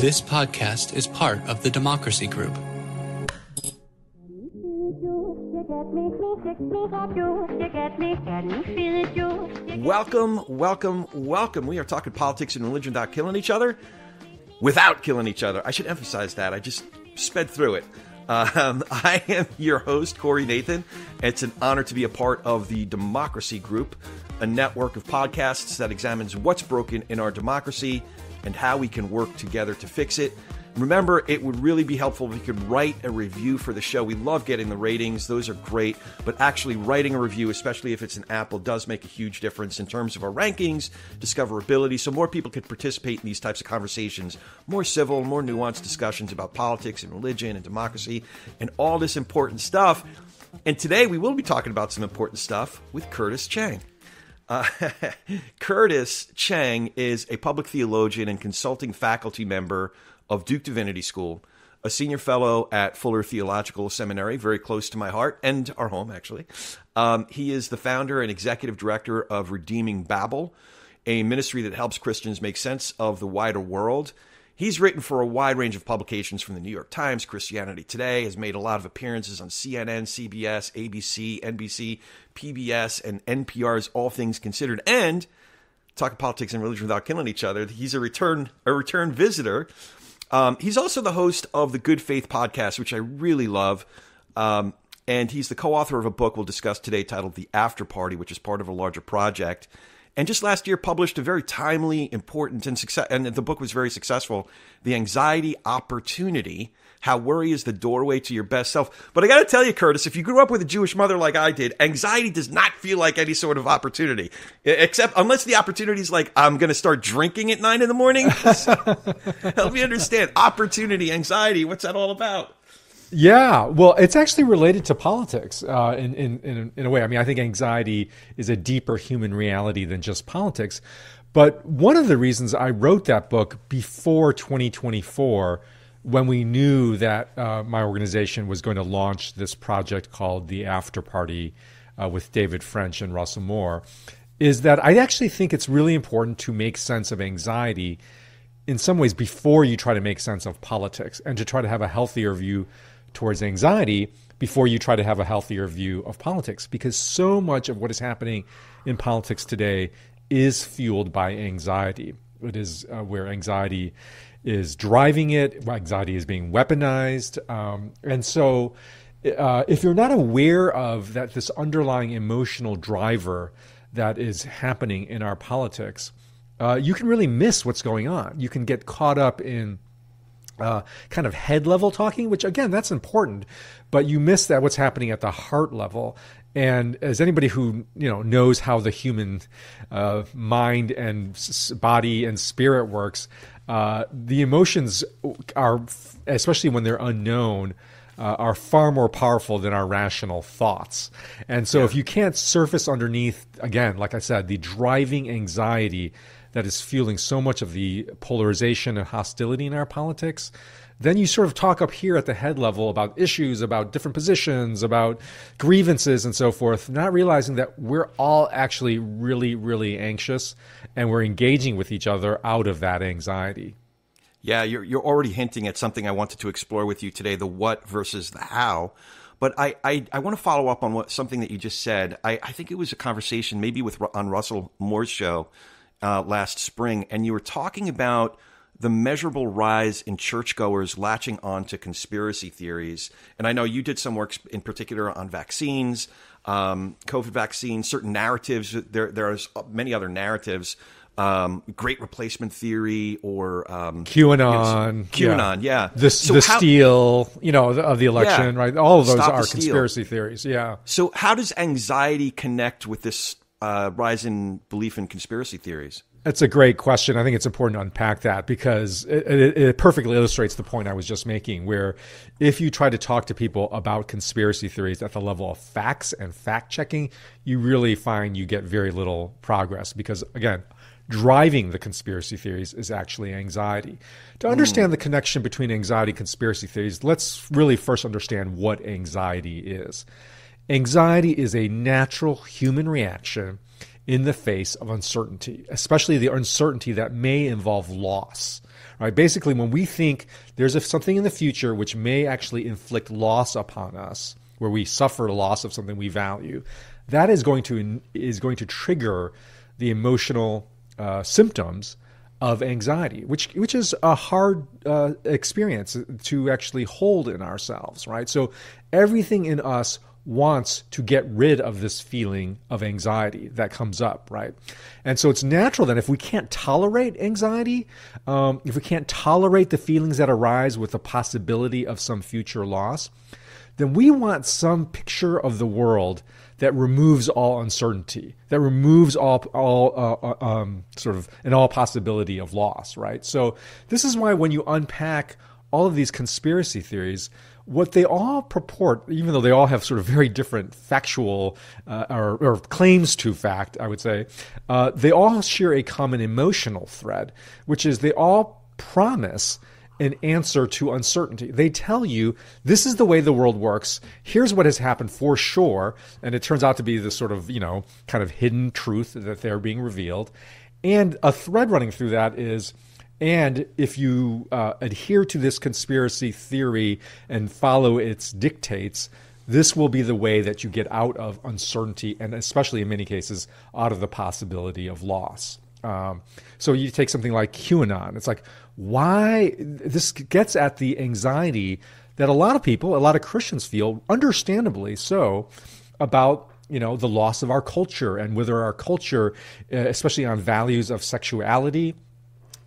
This podcast is part of the Democracy Group. Welcome, welcome, welcome. We are talking politics and religion without killing each other. Without killing each other. I should emphasize that. I just sped through it. Um, I am your host, Corey Nathan. It's an honor to be a part of the Democracy Group, a network of podcasts that examines what's broken in our democracy and how we can work together to fix it. Remember, it would really be helpful if you could write a review for the show. We love getting the ratings, those are great. But actually, writing a review, especially if it's an Apple, does make a huge difference in terms of our rankings, discoverability, so more people could participate in these types of conversations. More civil, more nuanced discussions about politics and religion and democracy and all this important stuff. And today we will be talking about some important stuff with Curtis Chang. Uh, Curtis Chang is a public theologian and consulting faculty member of Duke Divinity School, a senior fellow at Fuller Theological Seminary, very close to my heart and our home, actually. Um, he is the founder and executive director of Redeeming Babel, a ministry that helps Christians make sense of the wider world. He's written for a wide range of publications from the New York Times, Christianity Today, has made a lot of appearances on CNN, CBS, ABC, NBC, PBS, and NPR's All Things Considered, and talking politics and religion without killing each other. He's a return a return visitor um, he's also the host of the Good Faith podcast, which I really love. Um, and he's the co author of a book we'll discuss today titled The After Party, which is part of a larger project. And just last year published a very timely, important, and success, and the book was very successful. The Anxiety Opportunity how worry is the doorway to your best self. But I got to tell you, Curtis, if you grew up with a Jewish mother like I did, anxiety does not feel like any sort of opportunity, except unless the opportunity is like, I'm going to start drinking at nine in the morning. Help me understand opportunity, anxiety. What's that all about? Yeah, well, it's actually related to politics uh, in, in, in, a way. I mean, I think anxiety is a deeper human reality than just politics. But one of the reasons I wrote that book before 2024 when we knew that uh, my organization was going to launch this project called the After Party uh, with David French and Russell Moore, is that I actually think it's really important to make sense of anxiety in some ways before you try to make sense of politics and to try to have a healthier view towards anxiety before you try to have a healthier view of politics because so much of what is happening in politics today is fueled by anxiety. It is uh, where anxiety is driving it. Anxiety is being weaponized. Um, and so, uh, if you're not aware of that, this underlying emotional driver that is happening in our politics, uh, you can really miss what's going on. You can get caught up in uh, kind of head level talking, which again, that's important, but you miss that what's happening at the heart level. And as anybody who you know knows how the human uh, mind and s- body and spirit works, uh, the emotions are, especially when they're unknown, uh, are far more powerful than our rational thoughts. And so, yeah. if you can't surface underneath, again, like I said, the driving anxiety that is fueling so much of the polarization and hostility in our politics, then you sort of talk up here at the head level about issues, about different positions, about grievances, and so forth, not realizing that we're all actually really, really anxious and we're engaging with each other out of that anxiety. Yeah, you're, you're already hinting at something I wanted to explore with you today the what versus the how. But I, I, I want to follow up on what something that you just said. I, I think it was a conversation maybe with on Russell Moore's show uh, last spring, and you were talking about the measurable rise in churchgoers latching on to conspiracy theories. And I know you did some work in particular on vaccines, um, COVID vaccines, certain narratives. There, there are many other narratives. Um, great replacement theory or um, QAnon, QAnon, yeah, yeah. the, so the how, steal, you know, of the election, yeah. right? All of those Stop are conspiracy theories, yeah. So, how does anxiety connect with this uh, rise in belief in conspiracy theories? That's a great question. I think it's important to unpack that because it, it, it, perfectly illustrates the point I was just making. Where if you try to talk to people about conspiracy theories at the level of facts and fact checking, you really find you get very little progress because, again, driving the conspiracy theories is actually anxiety. To understand mm. the connection between anxiety and conspiracy theories, let's really first understand what anxiety is. Anxiety is a natural human reaction in the face of uncertainty, especially the uncertainty that may involve loss. Right? Basically, when we think there's a, something in the future which may actually inflict loss upon us, where we suffer a loss of something we value, that is going to is going to trigger the emotional uh, symptoms of anxiety, which which is a hard uh, experience to actually hold in ourselves, right? So everything in us wants to get rid of this feeling of anxiety that comes up, right? And so it's natural that if we can't tolerate anxiety, um, if we can't tolerate the feelings that arise with the possibility of some future loss, then we want some picture of the world that removes all uncertainty, that removes all all uh, uh um, sort of an all possibility of loss, right? So this is why when you unpack all of these conspiracy theories, what they all purport, even though they all have sort of very different factual uh, or, or, claims to fact, I would say, uh, they all share a common emotional thread, which is they all promise an answer to uncertainty. They tell you this is the way the world works. Here's what has happened for sure, and it turns out to be this sort of you know kind of hidden truth that they're being revealed. And a thread running through that is and if you uh, adhere to this conspiracy theory and follow its dictates, this will be the way that you get out of uncertainty and, especially in many cases, out of the possibility of loss. Um, so you take something like QAnon. It's like, why? This gets at the anxiety that a lot of people, a lot of Christians feel, understandably so, about you know the loss of our culture and whether our culture, uh, especially on values of sexuality,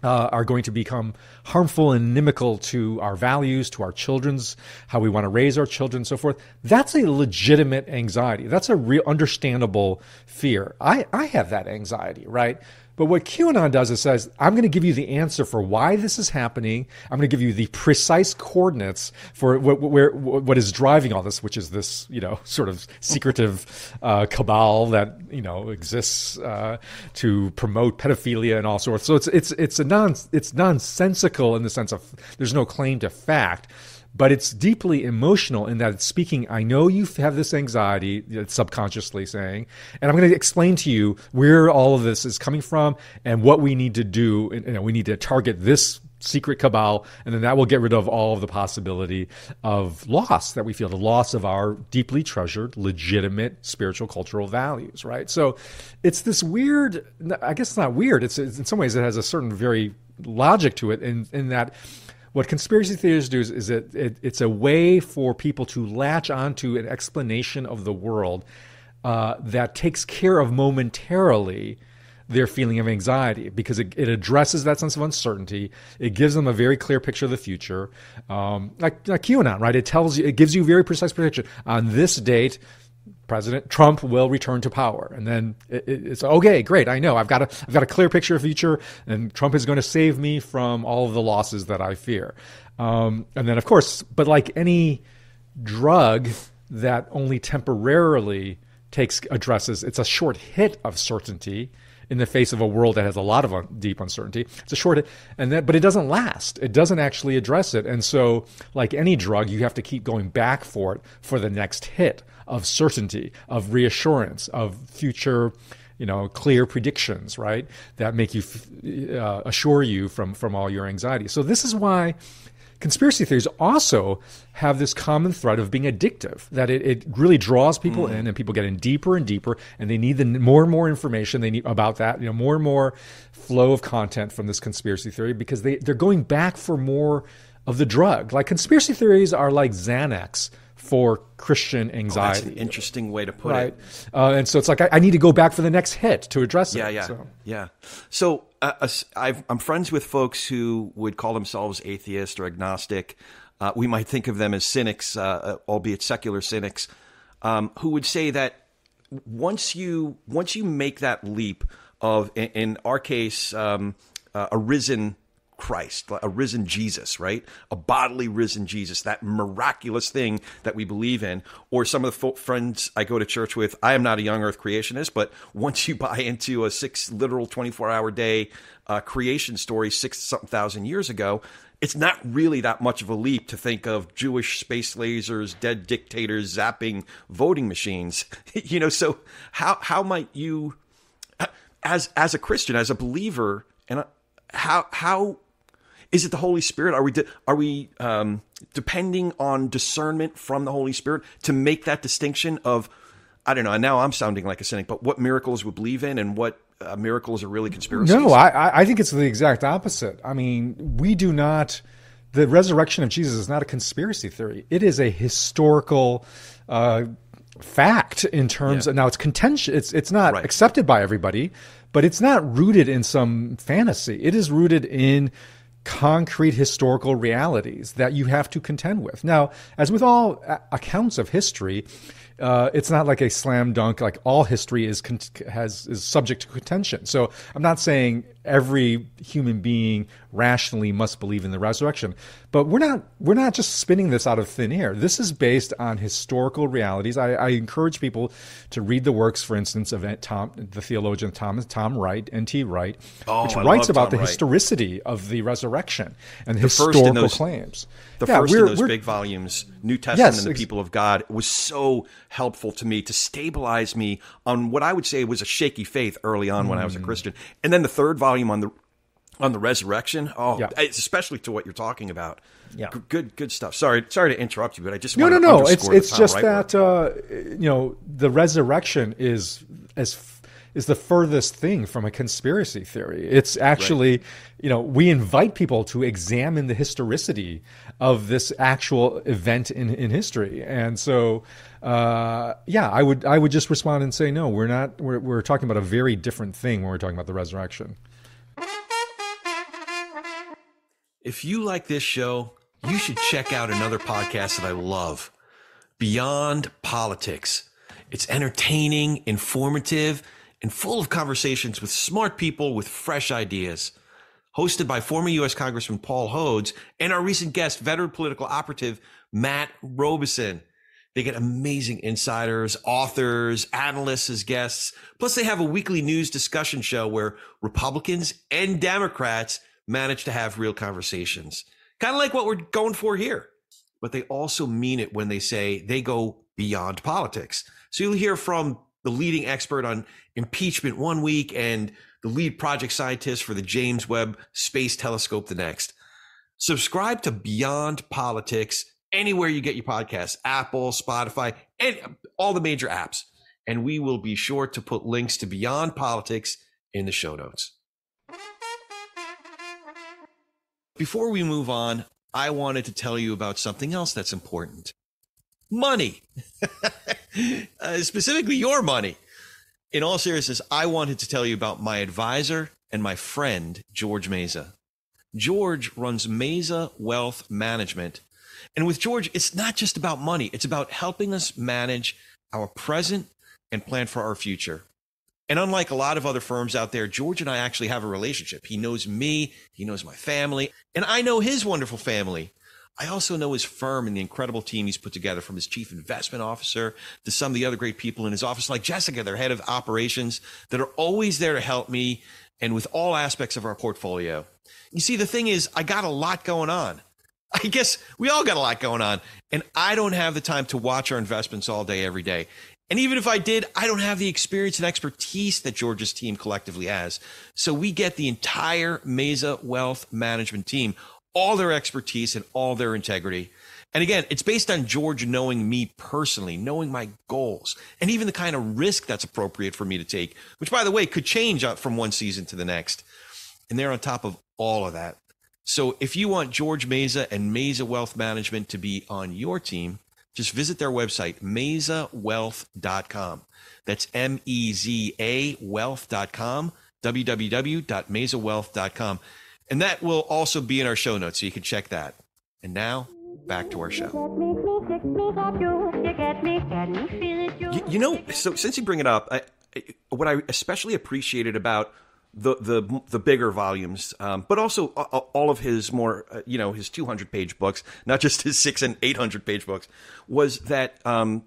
uh, are going to become harmful and inimical to our values, to our children's, how we want to raise our children, so forth. That's a legitimate anxiety. That's a real understandable fear. I, I have that anxiety, right? But what QAnon does is says, I'm going to give you the answer for why this is happening. I'm going to give you the precise coordinates for what, where, what is driving all this, which is this, you know, sort of secretive uh, cabal that, you know, exists uh, to promote pedophilia and all sorts. So it's, it's, it's a non, it's nonsensical in the sense of there's no claim to fact but it's deeply emotional in that it's speaking, I know you have this anxiety, it's subconsciously saying, and I'm going to explain to you where all of this is coming from and what we need to do. And, you know, we need to target this secret cabal, and then that will get rid of all of the possibility of loss that we feel, the loss of our deeply treasured, legitimate spiritual cultural values, right? So it's this weird, I guess it's not weird, it's in some ways it has a certain very logic to it in, in that what conspiracy theories do is, is it, it, it's a way for people to latch onto an explanation of the world uh, that takes care of momentarily their feeling of anxiety because it, it, addresses that sense of uncertainty. It gives them a very clear picture of the future, um, like, like QAnon, right? It tells you, it gives you very precise prediction on this date. President Trump will return to power, and then it, it's okay, great. I know I've got a I've got a clear picture of future, and Trump is going to save me from all of the losses that I fear. Um, and then, of course, but like any drug that only temporarily takes addresses, it's a short hit of certainty in the face of a world that has a lot of un- deep uncertainty. It's a short, hit and that, but it doesn't last. It doesn't actually address it. And so, like any drug, you have to keep going back for it for the next hit of certainty, of reassurance, of future you know clear predictions right that make you uh, assure you from from all your anxiety. So this is why conspiracy theories also have this common thread of being addictive that it, it really draws people mm. in and people get in deeper and deeper and they need the more and more information. They need about that you know more and more flow of content from this conspiracy theory because they, they're going back for more of the drug. Like conspiracy theories are like xanax for Christian anxiety. Oh, that's an interesting way to put right? it. Uh, and so it's like I, I, need to go back for the next hit to address yeah, it. Yeah, so. yeah, So uh, i am friends with folks who would call themselves atheist or agnostic. Uh, we might think of them as cynics, uh, uh, albeit secular cynics, um, who would say that once you once you make that leap of, in, in our case, um, uh, a risen Christ, a risen Jesus, right? A bodily risen Jesus, that miraculous thing that we believe in. Or some of the friends I go to church with, I am not a young earth creationist, but once you buy into a six literal 24 hour day uh, creation story six something thousand years ago, it's not really that much of a leap to think of Jewish space lasers, dead dictators zapping voting machines. you know, so how how might you, as as a Christian, as a believer, and how how is it the Holy Spirit? Are we de- are we um, depending on discernment from the Holy Spirit to make that distinction of I don't know. Now I'm sounding like a cynic, but what miracles we believe in and what uh, miracles are really conspiracies? No, I I think it's the exact opposite. I mean, we do not. The resurrection of Jesus is not a conspiracy theory. It is a historical. Uh, fact in terms Yeah. of now it's contention it's it's not Right. accepted by everybody but it's not rooted in some fantasy it is rooted in concrete historical realities that you have to contend with. Now as with all accounts of history uh, it's not like a slam dunk like all history is con- has is subject to contention. So i'm not saying every human being rationally must believe in the resurrection but we're not we're not just spinning this out of thin air. This is based on historical realities. I, I encourage people to read the works for instance of tom the theologian thomas tom wright nt wright Oh, which I writes about Tom the Wright. historicity of the resurrection and first in historical those- claims. the Yeah, first in those big volumes, New Testament Yes, and the ex- People of God, was so helpful to me to stabilize me on what I would say was a shaky faith early on when I Mm. was a Christian. And then the third volume on the on the resurrection, oh, Yeah. it's especially to what you're talking about. Yeah. G- good, good stuff. Sorry, sorry to interrupt you, but I just No, no, no. It's it's just Wright work. that uh, you know the resurrection is as is the furthest thing from a conspiracy theory. It's actually you know we invite people to examine the historicity of this actual event in in history, and so. Uh, yeah, I would I would just respond and say no. We're not. We're we're talking about a very different thing when we're talking about the resurrection. If you like this show, you should check out another podcast that I love Beyond Politics. It's entertaining, informative, and full of conversations with smart people with fresh ideas. Hosted by former U.S. Congressman Paul Hodes and our recent guest, veteran political operative Matt Robison. They get amazing insiders, authors, analysts as guests. Plus, they have a weekly news discussion show where Republicans and Democrats manage to have real conversations. Kind of like what we're going for here. But they also mean it when they say they go beyond politics. So you'll hear from the leading expert on impeachment one week and the lead project scientist for the James Webb Space Telescope the next. Subscribe to Beyond Politics anywhere you get your podcasts Apple, Spotify, and all the major apps. And we will be sure to put links to Beyond Politics in the show notes. Before we move on, I wanted to tell you about something else that's important money, uh, specifically your money. In all seriousness, I wanted to tell you about my advisor and my friend, George Meza. George runs Meza Wealth Management. And with George, it's not just about money, it's about helping us manage our present and plan for our future. And unlike a lot of other firms out there, George and I actually have a relationship. He knows me, he knows my family, and I know his wonderful family. I also know his firm and the incredible team he's put together from his chief investment officer to some of the other great people in his office, like Jessica, their head of operations, that are always there to help me and with all aspects of our portfolio. You see, the thing is, I got a lot going on. I guess we all got a lot going on, and I don't have the time to watch our investments all day, every day. And even if I did, I don't have the experience and expertise that George's team collectively has. So we get the entire Meza Wealth Management team, all their expertise and all their integrity. And again, it's based on George knowing me personally, knowing my goals, and even the kind of risk that's appropriate for me to take, which, by the way, could change uh, from one season to the next. And they're on top of all of that. So if you want George Meza and Meza Wealth Management to be on your team, just visit their website, mezawealth.com. That's M E Z A wealth.com, www.mezawealth.com. And that will also be in our show notes, so you can check that. And now, back to our show. You, you know, so since you bring it up, I, what I especially appreciated about the the the bigger volumes, um, but also all of his more, uh, you know, his 200 page books, not just his six and 800 page books, was that um,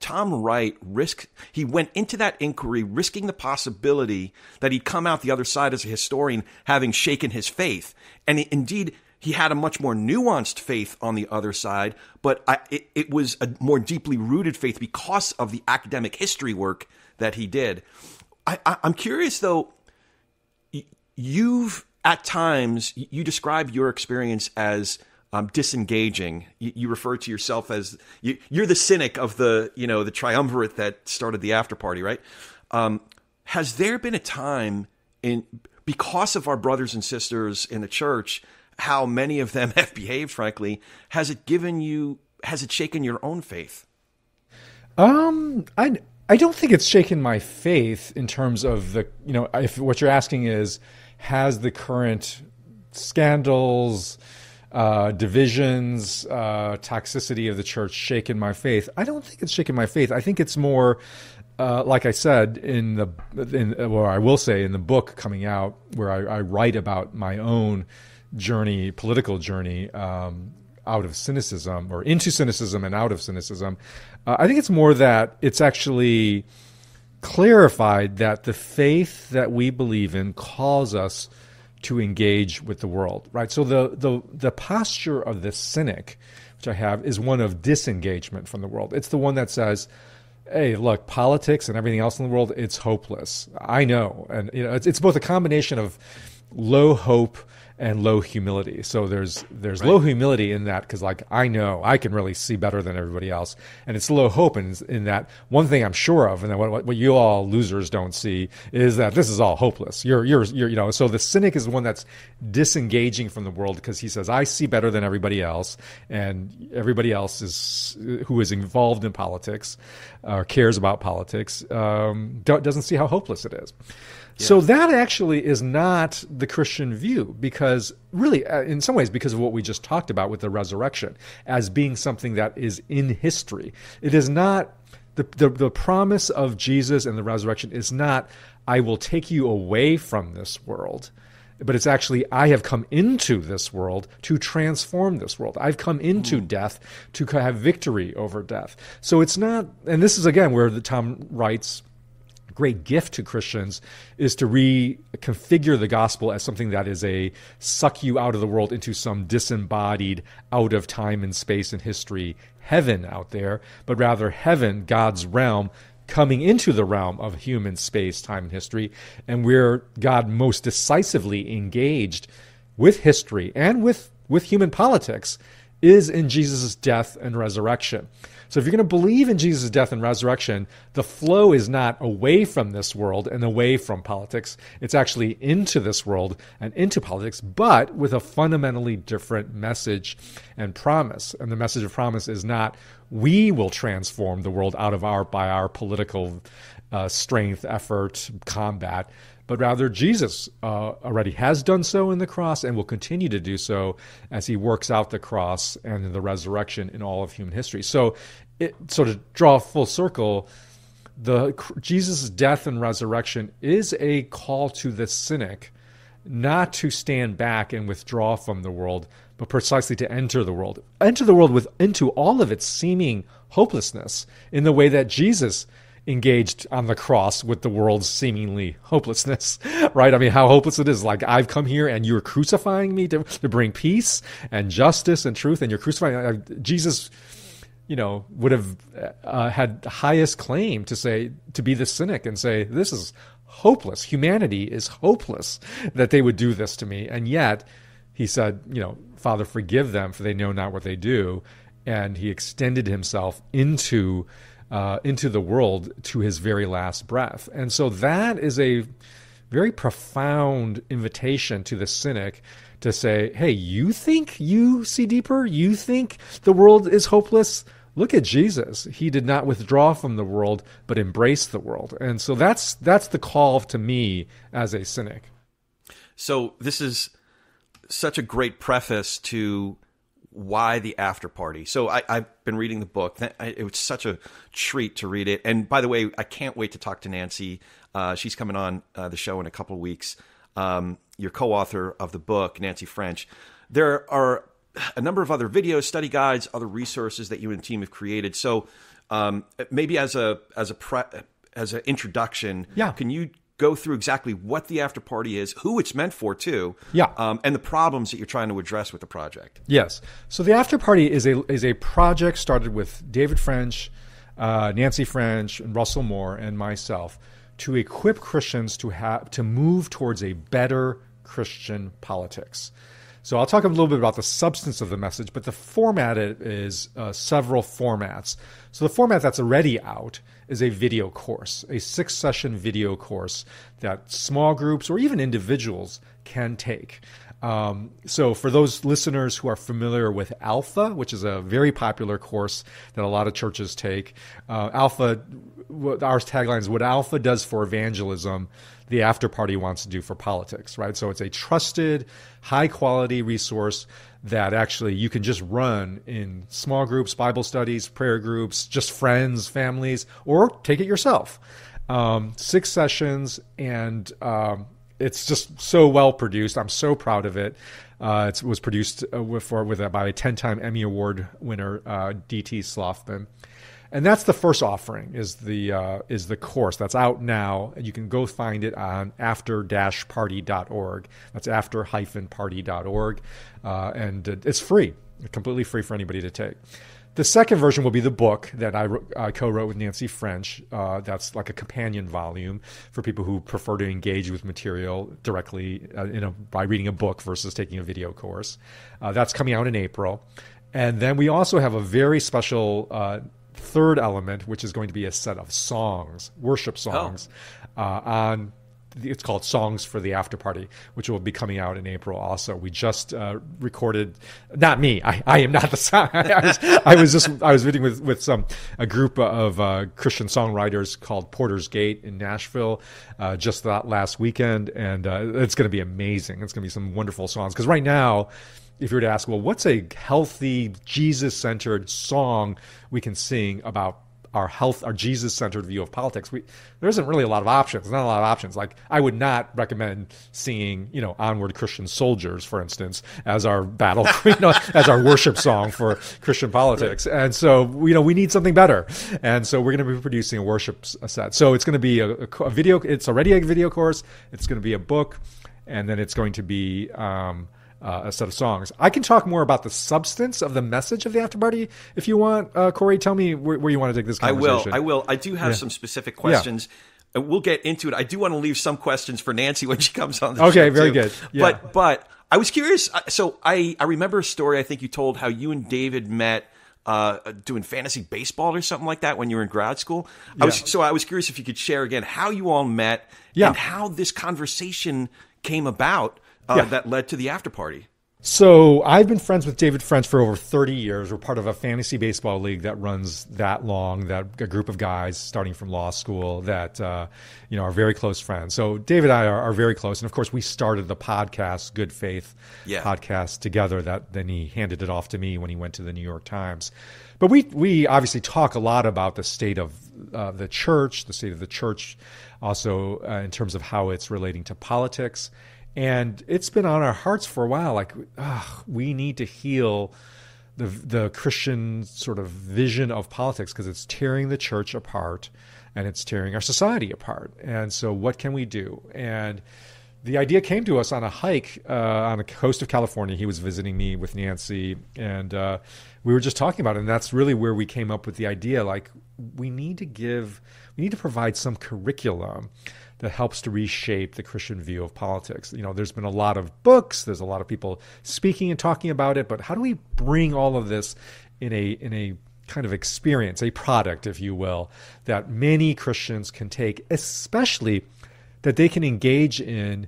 Tom Wright risked, he went into that inquiry risking the possibility that he'd come out the other side as a historian having shaken his faith. And indeed, he had a much more nuanced faith on the other side, but I, it, it was a more deeply rooted faith because of the academic history work that he did. I, I, I'm curious though, you've at times you describe your experience as um, disengaging. You, you, refer to yourself as you, are the cynic of the you know the triumvirate that started the after party, right? Um, has there been a time in because of our brothers and sisters in the church, how many of them have behaved? Frankly, has it given you? Has it shaken your own faith? Um, I I don't think it's shaken my faith in terms of the you know if what you're asking is has the current scandals uh, divisions, uh, toxicity of the church shaken my faith. I don't think it's shaken my faith. I think it's more, uh, like I said in the, in, or I will say in the book coming out, where I, I write about my own journey, political journey, um, out of cynicism or into cynicism and out of cynicism. Uh, I think it's more that it's actually clarified that the faith that we believe in calls us to engage with the world, right? So the the the posture of the cynic, which I have, is one of disengagement from the world. It's the one that says, "Hey, look, politics and everything else in the world, it's hopeless. I know." And you know, it's it's both a combination of low hope and low humility. So there's there's right. low humility in that because like I know I can really see better than everybody else, and it's low hope in, in that one thing I'm sure of, and what, what you all losers don't see is that this is all hopeless. You're you're you're you know. So the cynic is the one that's disengaging from the world because he says I see better than everybody else, and everybody else is who is involved in politics or cares about politics um, doesn't see how hopeless it is. So that actually is not the Christian view because, really, uh, in some ways, because of what we just talked about with the resurrection as being something that is in history. It is not the, the, the promise of Jesus and the resurrection is not, I will take you away from this world but it's actually I have come into this world to transform this world. I've come into mm. death to have victory over death. So it's not, and this is again where the Tom writes great gift to Christians is to reconfigure the gospel as something that is a suck you out of the world into some disembodied, out of time and space and history heaven out there, but rather heaven, God's realm, coming into the realm of human space, time, and history, and where God most decisively engaged with history and with, with human politics is in Jesus' death and resurrection. So if you're going to believe in Jesus' death and resurrection, the flow is not away from this world and away from politics. It's actually into this world and into politics, but with a fundamentally different message and promise. And the message of promise is not we will transform the world out of our by our political uh, strength, effort, combat, but rather Jesus uh, already has done so in the cross and will continue to do so as he works out the cross and the resurrection in all of human history. So, it, so to draw full circle, the Jesus' death and resurrection is a call to the cynic not to stand back and withdraw from the world, but precisely to enter the world, enter the world with into all of its seeming hopelessness in the way that Jesus engaged on the cross with the world's seemingly hopelessness, right? I mean, how hopeless it is. Like, I've come here and you're crucifying me to, to bring peace and justice and truth, and you're crucifying. Uh, Jesus, you know, would have uh, had highest claim to say, to be the cynic and say, this is hopeless. Humanity is hopeless that they would do this to me. And yet, he said, you know, Father, forgive them, for they know not what they do. And he extended himself into uh, into the world to his very last breath. And so that is a very profound invitation to the cynic to say, hey, you think you see deeper? You think the world is hopeless? Look at Jesus. He did not withdraw from the world, but embrace the world. And so that's that's the call to me as a cynic. So this is such a great preface to why the after party. So I, have been reading the book. It was such a treat to read it. And by the way, I can't wait to talk to Nancy. Uh, she's coming on uh, the show in a couple of weeks. Um, your co-author of the book, Nancy French. There are a number of other videos, study guides, other resources that you and the team have created. So um, maybe as a as a pre, as an introduction, yeah. can you go through exactly what the after party is, who it's meant for, too. Yeah. Um, and the problems that you're trying to address with the project. Yes. So the after party is a is a project started with David French, uh, Nancy French, and Russell Moore, and myself to equip Christians to have to move towards a better Christian politics. So I'll talk a little bit about the substance of the message, but the format is uh, several formats. So the format that's already out is a video course, a six session video course that small groups or even individuals can take. Um, so, for those listeners who are familiar with Alpha, which is a very popular course that a lot of churches take, uh, Alpha, our tagline is what Alpha does for evangelism, the after party wants to do for politics, right? So, it's a trusted, high quality resource that actually you can just run in small groups, Bible studies, prayer groups, just friends, families, or take it yourself. Um, six sessions and um, it's just so well produced. I'm so proud of it. Uh, it was produced uh, with, for, with by a 10 time Emmy Award winner, uh, D.T. Slouffman. And that's the first offering is the uh, is the course that's out now, and you can go find it on after-party.org. That's after-party.org, uh, and it's free, completely free for anybody to take. The second version will be the book that I, I co-wrote with Nancy French. Uh, that's like a companion volume for people who prefer to engage with material directly uh, a, by reading a book versus taking a video course. Uh, that's coming out in April. And then we also have a very special uh, third element, which is going to be a set of songs, worship oh. songs, oh. on it's called Songs for the After Party, which will be coming out in April. Also, we just uh, recorded. Not me. I, I am not the song. I was, I was just I was meeting with with some a group of uh, Christian songwriters called Porter's Gate in Nashville uh, just that last weekend, and uh, it's going to be amazing. It's going to be some wonderful songs because right now. If you were to ask, well, what's a healthy, Jesus centered song we can sing about our health, our Jesus centered view of politics, we, there isn't really a lot of options. Not a lot of options. Like I would not recommend seeing, you know, "Onward Christian Soldiers," for instance, as our battle, you know, as our worship song for Christian politics. Right. And so, you know, we need something better. And so, we're going to be producing a worship set. So it's going to be a, a video. It's already a video course. It's going to be a book, and then it's going to be. Um, uh, a set of songs. I can talk more about the substance of the message of the after party if you want. Uh, Corey, tell me where, where, you want to take this conversation. I will. I will. I do have yeah. some specific questions. Yeah. We'll get into it. I do want to leave some questions for Nancy when she comes on the okay. Very too. good. Yeah. But but I was curious. Uh, so I I remember a story. I think you told how you and David met. Uh, doing fantasy baseball or something like that when you were in grad school. I was, so I was curious if you could share again how you all met and how this conversation came about uh, yeah. that led to the after party. So I've been friends with David French for over 30 years. We're part of a fantasy baseball league that runs that long. That a group of guys starting from law school that uh, you know are very close friends. So David and I are, are, very close, and of course we started the podcast Good Faith yeah. podcast together. That then he handed it off to me when he went to the New York Times. But we we obviously talk a lot about the state of uh, the church, the state of the church, also uh, in terms of how it's relating to politics and it's been on our hearts for a while. Like, ugh, we need to heal the the Christian sort of vision of politics because it's tearing the church apart and it's tearing our society apart. And so, what can we do? And the idea came to us on a hike uh, on the coast of California. He was visiting me with Nancy, and uh, we were just talking about it. And that's really where we came up with the idea. Like, we need to give, we need to provide some curriculum that helps to reshape the Christian view of politics. You know, there's been a lot of books, there's a lot of people speaking and talking about it, but how do we bring all of this in a in a kind of experience, a product, if you will, that many Christians can take, especially that they can engage in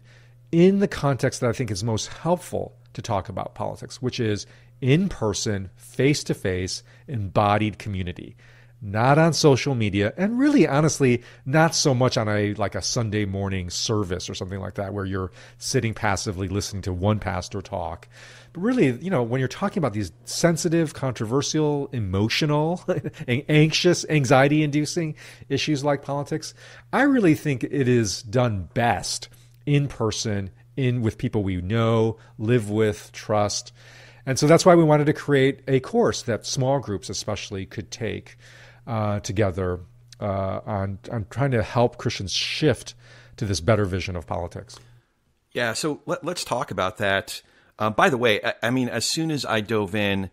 in the context that I think is most helpful to talk about politics, which is in person, face to face, embodied community not on social media and really honestly not so much on a like a sunday morning service or something like that where you're sitting passively listening to one pastor talk. But really you know when you're talking about these sensitive controversial emotional anxious anxiety inducing issues like politics i really think it is done best in person in with people we know live with trust. And so that's why we wanted to create a course that small groups especially could take uh, together uh, on on trying to help Christians shift to this better vision of politics. Yeah, so let, us talk about that. Uh, by the way, I, I, mean, as soon as I dove in,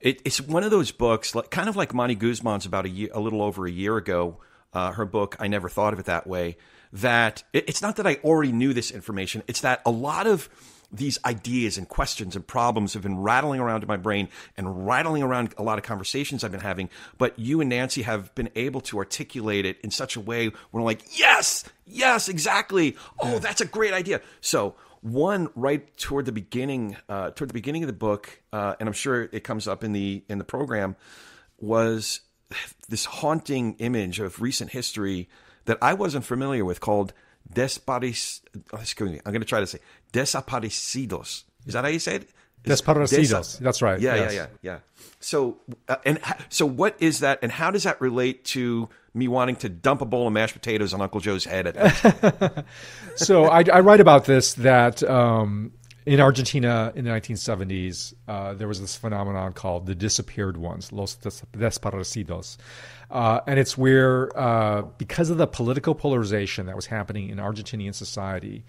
it, it's one of those books, like, kind of like Mónica Guzmán's about a year, a little over a year ago. Uh, her book, I never thought of it that way. That it, it's not that I already knew this information; it's that a lot of these ideas and questions and problems have been rattling around in my brain and rattling around a lot of conversations I've been having. But you and Nancy have been able to articulate it in such a way where I'm like, yes, yes, exactly. Oh, that's a great idea. So one right toward the beginning, uh, toward the beginning of the book, uh, and I'm sure it comes up in the in the program, was this haunting image of recent history that I wasn't familiar with called Desparis, oh, excuse me, I'm going to try to say desaparecidos. Is that how you say it? Desaparecidos. That's right. Yeah, yes. yeah, yeah, yeah. So, uh, and so what is that, and how does that relate to me wanting to dump a bowl of mashed potatoes on Uncle Joe's head? At so I, I, write about this that um, in Argentina in the 1970s, uh, there was this phenomenon called the disappeared ones, los desaparecidos. Uh, and it's where, uh, because of the political polarization that was happening in Argentinian society,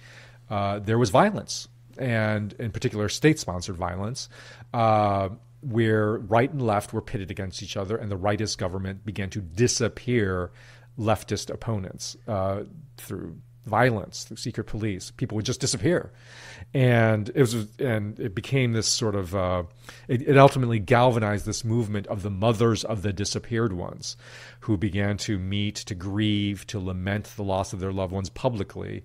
uh, there was violence, and in particular, state sponsored violence, uh, where right and left were pitted against each other, and the rightist government began to disappear leftist opponents uh, through violence, through secret police. People would just disappear. And it was and it became this sort of uh, it, it, ultimately galvanized this movement of the mothers of the disappeared ones who began to meet to grieve to lament the loss of their loved ones publicly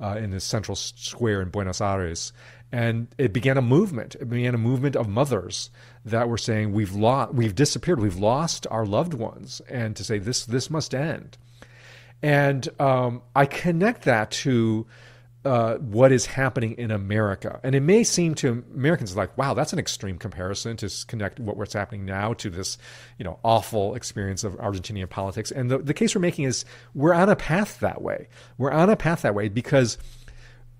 uh, in the central square in buenos aires. And it began a movement. It began a movement of mothers that were saying we've lost we've disappeared. We've lost our loved ones. And to say this this must end and um, i connect that to uh, what is happening in America. And it may seem to Americans like, wow, that's an extreme comparison to connect what what's happening now to this, you know, awful experience of Argentinian politics. And the, the case we're making is we're on a path that way. We're on a path that way because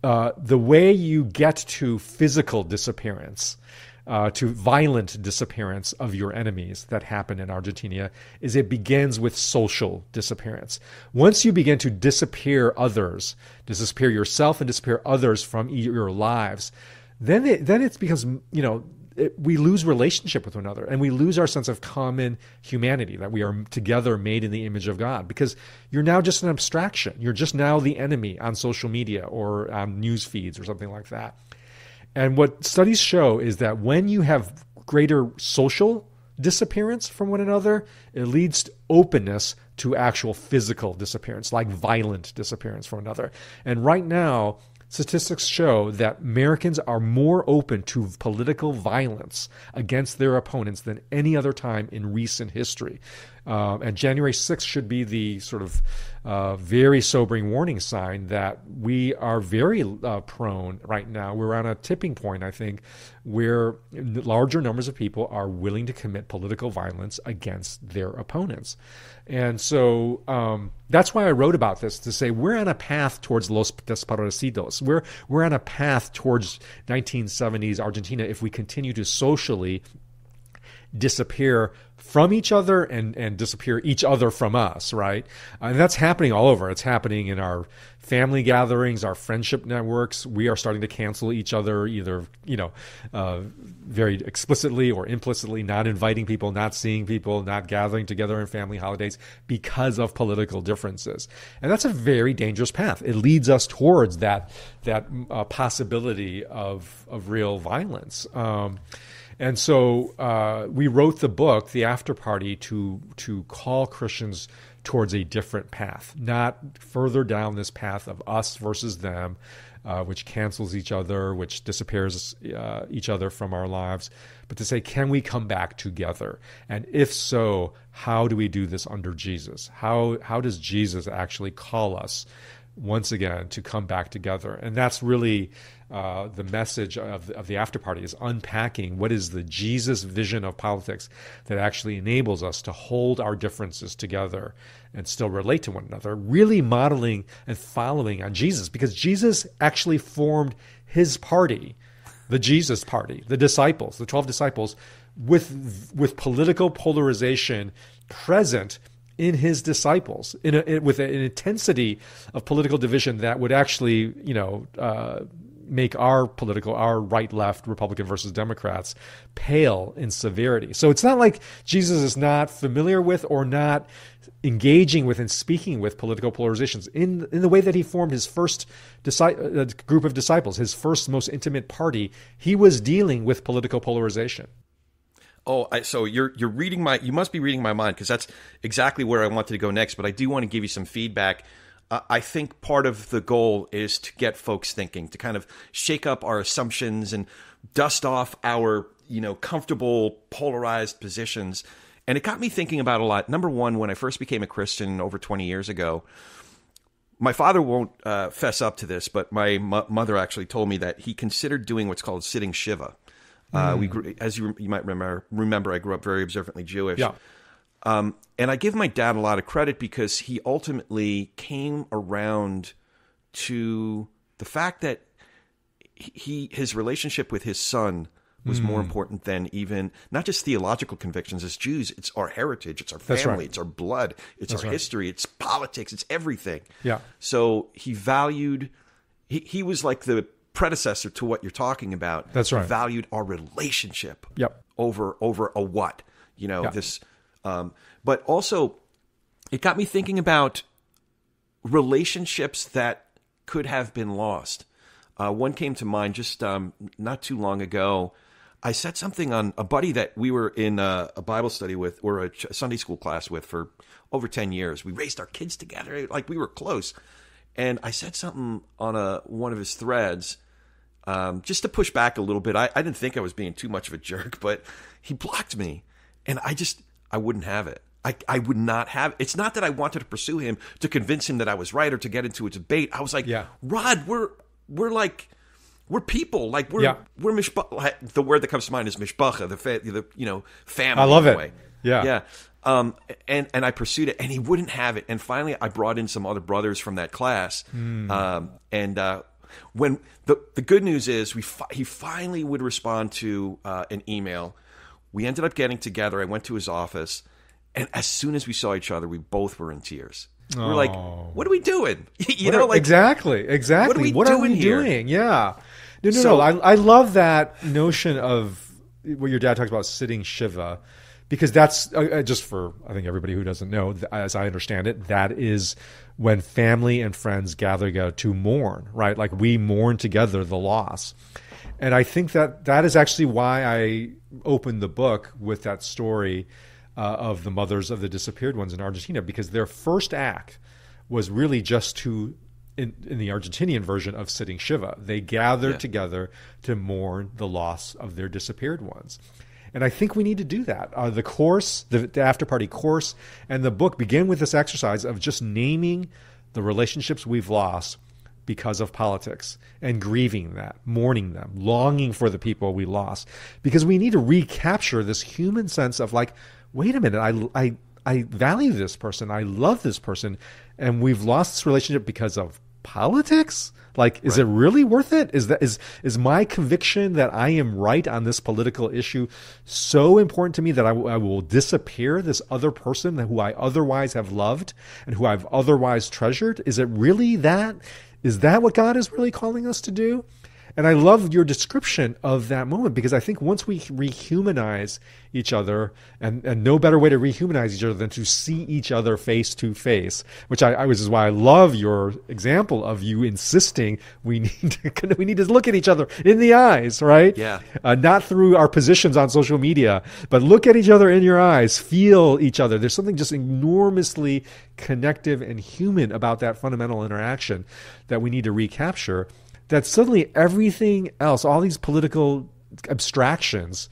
uh, the way you get to physical disappearance uh, to violent disappearance of your enemies that happen in Argentina is it begins with social disappearance. Once you begin to disappear others, disappear yourself and disappear others from your lives, then it, then it's because you know it, we lose relationship with one another and we lose our sense of common humanity that we are together made in the image of God because you're now just an abstraction. You're just now the enemy on social media or on news feeds or something like that. And what studies show is that when you have greater social disappearance from one another, it leads to openness to actual physical disappearance, like violent disappearance from another. And right now, statistics show that Americans are more open to political violence against their opponents than any other time in recent history. Uh, and January 6th should be the sort of uh, very sobering warning sign that we are very uh, prone right now. We're on a tipping point, I think, where larger numbers of people are willing to commit political violence against their opponents. And so um, that's why I wrote about this to say we're on a path towards Los Desaparecidos. We're, we're on a path towards 1970s Argentina if we continue to socially disappear from each other and, and disappear each other from us, right? And that's happening all over. It's happening in our family gatherings, our friendship networks. We are starting to cancel each other, either, you know, uh, very explicitly or implicitly, not inviting people, not seeing people, not gathering together in family holidays because of political differences. And that's a very dangerous path. It leads us towards that, that uh, possibility of, of real violence. Um, and so uh, we wrote the book, The After Party, to to call Christians towards a different path, not further down this path of us versus them, uh, which cancels each other, which disappears uh, each other from our lives, but to say, can we come back together? And if so, how do we do this under Jesus? How how does Jesus actually call us once again to come back together? And that's really uh, the message of, of the after party is unpacking what is the Jesus vision of politics that actually enables us to hold our differences together and still relate to one another, really modeling and following on Jesus, because Jesus actually formed his party, the Jesus party, the disciples, the 12 disciples, with, with political polarization present in his disciples in, a, in with an intensity of political division that would actually, you know, uh, make our political, our right left, Republican versus Democrats, pale in severity. So it's not like Jesus is not familiar with or not engaging with and speaking with political polarizations in in the way that he formed his first uh, group of disciples, his first most intimate party. He was dealing with political polarization. Oh, I, so you're you're reading my you must be reading my mind because that's exactly where I wanted to go next. But I do want to give you some feedback. Uh, I think part of the goal is to get folks thinking, to kind of shake up our assumptions and dust off our you know comfortable polarized positions and it got me thinking about a lot. Number one, when I first became a Christian over 20 years ago, my father won't uh, fess up to this, but my mother actually told me that he considered doing what's called sitting shiva. Uh, We, grew, as you, you might remember, remember, I grew up very observantly Jewish. Yeah. Um, and I give my dad a lot of credit because he ultimately came around to the fact that he his relationship with his son was mm. more hmm. important than even not just theological convictions as Jews. It's our heritage, it's our family, right. it's our blood, it's That's our right. history, it's politics, it's everything. Yeah. So he valued. He he was like the predecessor to what you're talking about. That's right. He valued our relationship. Yep. Over over a what you know this, um, but also it got me thinking about relationships that could have been lost. Uh, one came to mind just um, not too long ago. I said something on a buddy that we were in a, a Bible study with or a, a Sunday school class with for over 10 years. We raised our kids together like we were close. And I said something on a one of his threads um, just to push back a little bit. I, I didn't think I was being too much of a jerk, but he blocked me. And I just, I wouldn't have it. I, I would not have. It's not that I wanted to pursue him to convince him that I was right or to get into a debate. I was like, yeah. Rod, we're we're like we're people. Like we're yeah. we're mishpacha. The word that comes to mind is mishpacha, the fa- the you know family. I love it. Way. Yeah, yeah. Um, and and I pursued it, and he wouldn't have it. And finally, I brought in some other brothers from that class. Mm. Um, and uh, when the the good news is, we fi- he finally would respond to uh, an email. We ended up getting together. I went to his office, and as soon as we saw each other, we both were in tears. We're like, what are we doing? you know, are, like exactly, exactly. What are we what doing are we doing? Yeah. No, no, So- no. I, I love that notion of what your dad talks about sitting shiva, because that's uh, uh, just for I think everybody who doesn't know, as I understand it, that is when family and friends gather together to mourn, right? Like we mourn together the loss. And I think that that is actually why I opened the book with that story uh, of the mothers of the disappeared ones in Argentina, because their first act was really just to in, in, the Argentinian version of sitting Shiva. They gathered Yeah. together to mourn the loss of their disappeared ones. And I think we need to do that. Uh, the course, the, the after party course, and the book begin with this exercise of just naming the relationships we've lost because of politics and grieving that, mourning them, longing for the people we lost. Because we need to recapture this human sense of like, wait a minute, I, I, I value this person, I love this person, and we've lost this relationship because of politics? Like is it really worth it? Is that is is my conviction that i am right on this political issue so important to me that I will disappear this other person who i otherwise have loved and who i've otherwise treasured? Is it really that is that what god is really calling us to do and I love your description of that moment because I think once we rehumanize each other, and, and no better way to rehumanize each other than to see each other face to face, which I, I which is why I love your example of you insisting we need to we need to look at each other in the eyes, right? Yeah. Uh, not through our positions on social media, but look at each other in your eyes, feel each other. There's something just enormously connective and human about that fundamental interaction that we need to recapture that suddenly everything else, all these political abstractions,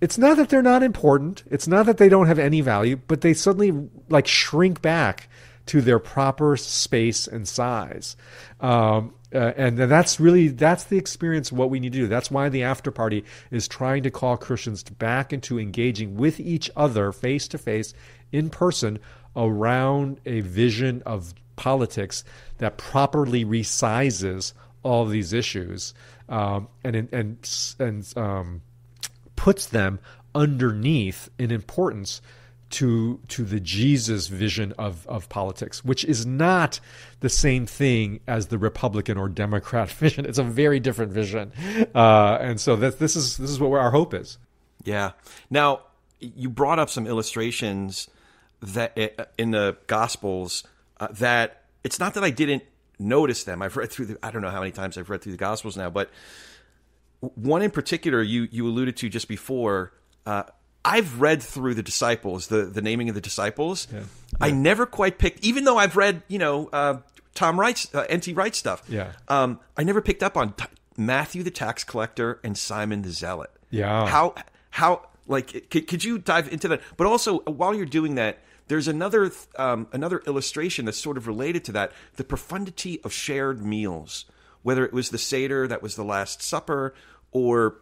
it's not that they're not important. It's not that they don't have any value, but they suddenly like shrink back to their proper space and size. Um, uh, and that's really that's the experience what we need to do. That's why the after party is trying to call Christians back into engaging with each other face to face in person around a vision of politics that properly resizes all these issues um, and and and um, puts them underneath in importance to to the Jesus vision of of politics, which is not the same thing as the Republican or Democrat vision. It's a very different vision, uh, and so that this is this is what our hope is. Yeah. Now you brought up some illustrations that uh, in the Gospels uh, that it's not that I didn't notice them. I've read through the I don't know how many times I've read through the Gospels now, but one in particular you you alluded to just before. Uh, I've read through the disciples, the the naming of the disciples. Yeah. Yeah. I never quite picked, even though I've read, you know, uh, Tom Wright's uh, N.T. Wright stuff. Yeah. Um, I never picked up on t- Matthew the tax collector and Simon the zealot. Yeah. How how like could, could you dive into that? But also while you're doing that, there's another um, another illustration that's sort of related to that: the profundity of shared meals. Whether it was the seder that was the Last Supper, or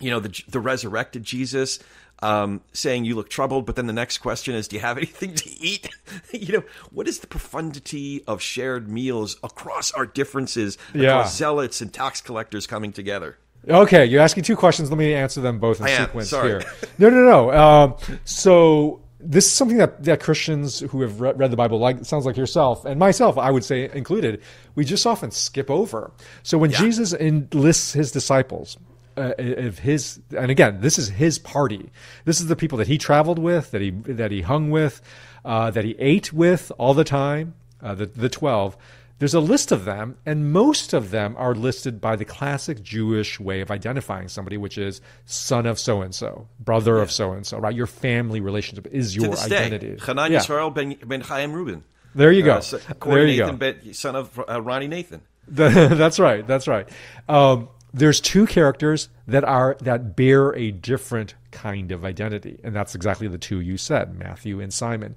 you know the the resurrected Jesus um, saying you look troubled, but then the next question is, do you have anything to eat? you know, what is the profundity of shared meals across our differences, yeah. across zealots and tax collectors coming together? Okay, you're asking two questions. Let me answer them both in I sequence here. No, no, no. Um, so this is something that, that Christians who have read, read the Bible, like sounds like yourself and myself, I would say included, we just often skip over. So when Yeah. Jesus enlists his disciples, uh, of his, and again, this is his party. This is the people that he traveled with, that he that he hung with, uh, that he ate with all the time. Uh, the the twelve. There's a list of them, and most of them are listed by the classic Jewish way of identifying somebody, which is son of so and so, brother of so and so, right? Your family relationship is your identity. Hanan Yeah. Yisrael ben, ben Chaim Reuben. There you go. Uh, so- there you Nathan, go. ben, son of uh, Ronnie Nathan. that's right. That's right. Um, there's two characters that are that bear a different kind of identity, and that's exactly the two you said, Matthew and Simon,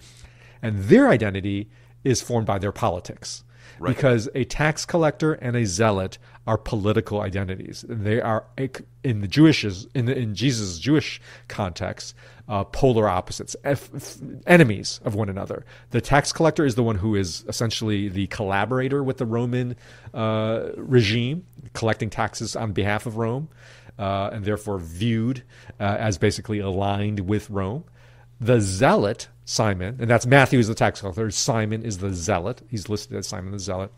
and their identity is formed by their politics. Because a tax collector and a zealot are political identities. They are in the Jewish in the, in Jesus' Jewish context, uh, polar opposites, f- f- enemies of one another. The tax collector is the one who is essentially the collaborator with the Roman uh, regime, collecting taxes on behalf of Rome, uh, and therefore viewed uh, as basically aligned with Rome. The zealot, Simon, and that's Matthew is the tax collector. Simon is the zealot. He's listed as Simon the zealot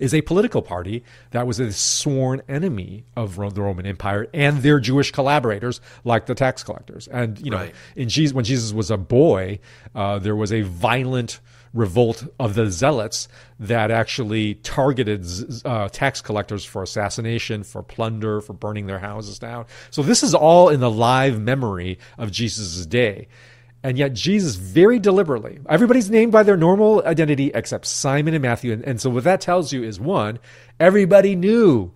is a political party that was a sworn enemy of the Roman Empire and their Jewish collaborators, like the tax collectors. And you know, Right. in Jesus, when Jesus was a boy, uh, there was a violent revolt of the zealots that actually targeted z- uh, tax collectors for assassination, for plunder, for burning their houses down. So this is all in the live memory of Jesus' day. And yet, Jesus very deliberately, everybody's named by their normal identity except Simon and Matthew. And, and so, what that tells you is one, everybody knew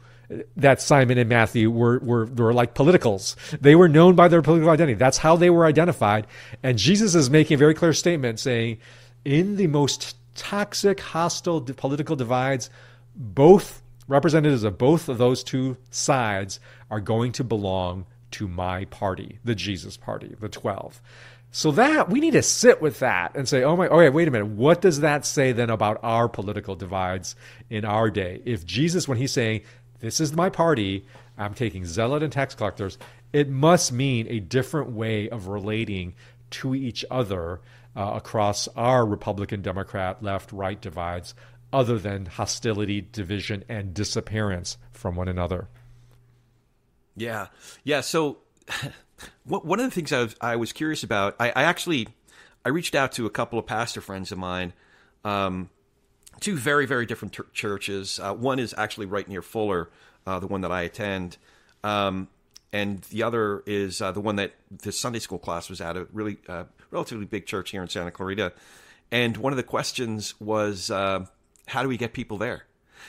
that Simon and Matthew were, were, were like politicals. They were known by their political identity. That's how they were identified. And Jesus is making a very clear statement saying, in the most toxic, hostile political divides, both representatives of both of those two sides are going to belong to my party, the Jesus party, the 12. So that we need to sit with that and say, oh my, okay, wait a minute. What does that say then about our political divides in our day? If Jesus, when he's saying, this is my party, I'm taking zealot and tax collectors, it must mean a different way of relating to each other uh, across our Republican, Democrat, left, right divides, other than hostility, division, and disappearance from one another. Yeah, yeah. So, one one of the things I was, I was curious about, I, I actually, I reached out to a couple of pastor friends of mine, um, two very very different tur churches. Uh, one is actually right near Fuller, uh, the one that I attend, um, and the other is uh, the one that the Sunday school class was at, a really uh, relatively big church here in Santa Clarita. And one of the questions was, uh, how do we get people there?